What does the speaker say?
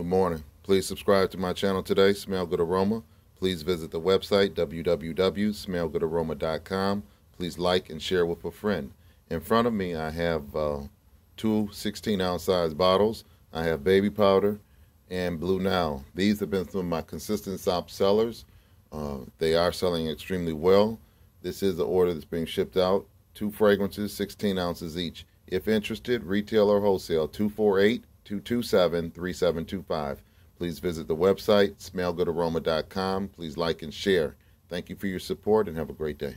Good morning. Please subscribe to my channel today, Smell Good Aroma. Please visit the website, www.smellgoodaroma.com. Please like and share with a friend. In front of me, I have uh, two 16 ounce size bottles. I have baby powder and Blue Nile. These have been some of my consistent top sellers. Uh, they are selling extremely well. This is the order that's being shipped out. Two fragrances, 16 ounces each. If interested, retail or wholesale, 248 227 3725. Please visit the website, smellgoodaroma.com. Please like and share. Thank you for your support and have a great day.